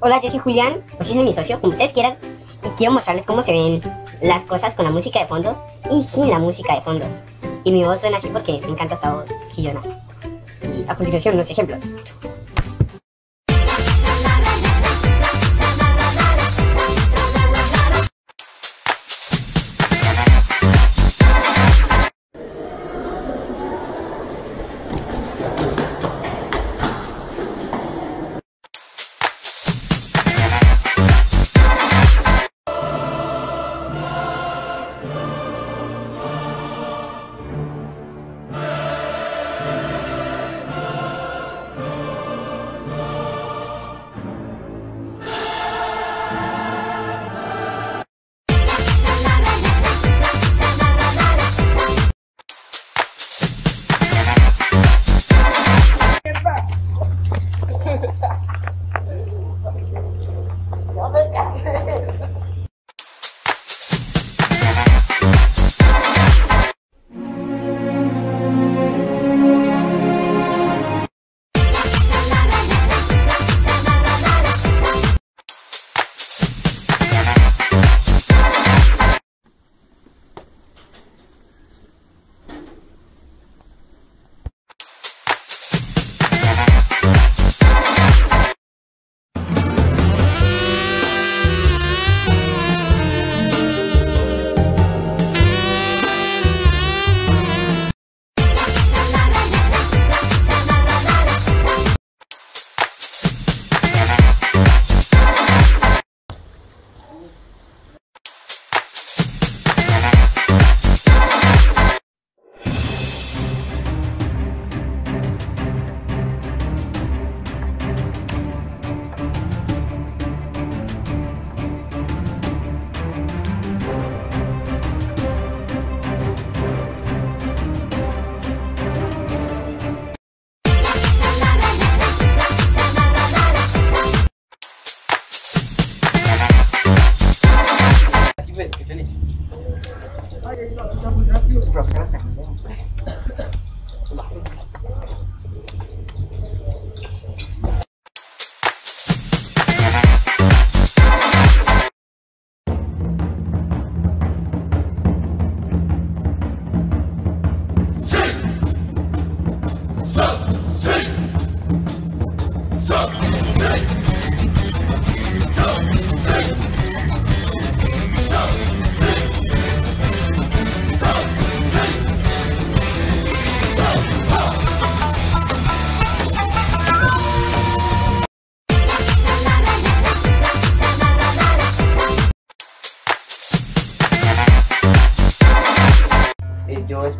Hola, yo soy Julián, o si es mi socio, como ustedes quieran, y quiero mostrarles cómo se ven las cosas con la música de fondo y sin la música de fondo. Y mi voz suena así porque me encanta esta voz chillona. Y a continuación, los ejemplos. Eh,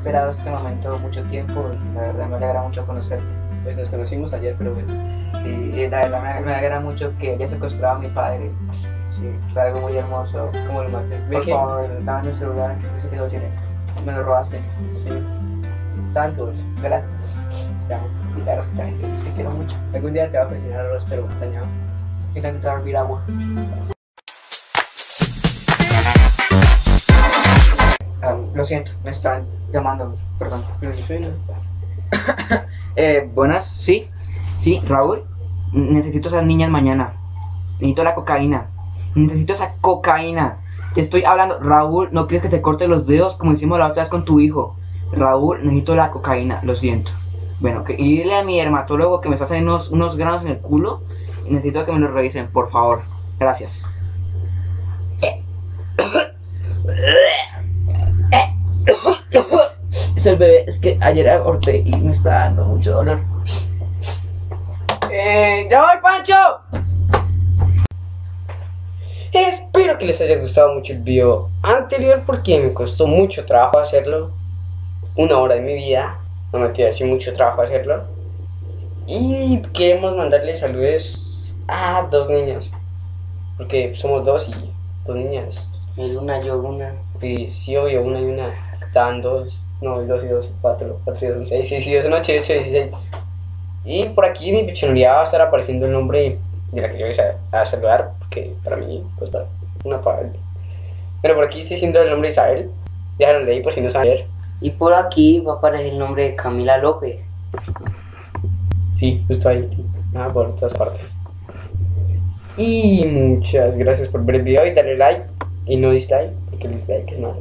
esperado este momento mucho tiempo y la verdad me alegra mucho conocerte. Pues nos conocimos ayer, pero bueno. Sí, y la verdad me, me alegra mucho que haya secuestrado a mi padre. Sí, fue algo muy hermoso. ¿Cómo lo maté? ¿Ve Por que? favor, dame mi celular, yo sé que lo tienes. Me lo robaste. Sí. Santos. Gracias. Te amo. Y claro, que te, te quiero mucho. Algún día te va a cocinar arroz, pero dañado. Y que te hervir agua. Lo siento, me están llamando, perdón. Pero si suena. Eh, buenas, sí, sí, Raúl. Necesito esas niñas mañana. Necesito la cocaína. Necesito esa cocaína. Te estoy hablando, Raúl, no quieres que te corte los dedos como hicimos la otra vez con tu hijo. Raúl, necesito la cocaína, lo siento. Bueno, que, y dile a mi dermatólogo que me está haciendo unos, unos granos en el culo. Y necesito que me los revisen, por favor. Gracias. Es el bebé, es que ayer aborté y me está dando mucho dolor. ¡Eh! ¡Ya voy, Pancho! Espero que les haya gustado mucho el video anterior porque me costó mucho trabajo hacerlo. Una hora de mi vida. No me tiré así mucho trabajo hacerlo. Y queremos mandarle saludos a dos niños. Porque somos dos y dos niñas. El una, yo una. Y sí, obvio, una y una. Estaban dos. No, dos y dos, cuatro. Cuatro y dos, seis. Seis y dos, no, ocho, ocho, dieciséis. Y por aquí mi pichonería va a estar apareciendo el nombre de la que yo voy a, a saludar. Porque para mí, pues, va una para él. Bueno, por aquí estoy diciendo el nombre de Isabel. Ya lo leí por si no saben. Y por aquí va a aparecer el nombre de Camila López. Sí, justo ahí. Ah, por todas partes. Y muchas gracias por ver el video y darle like y no dislike, porque el dislike es malo.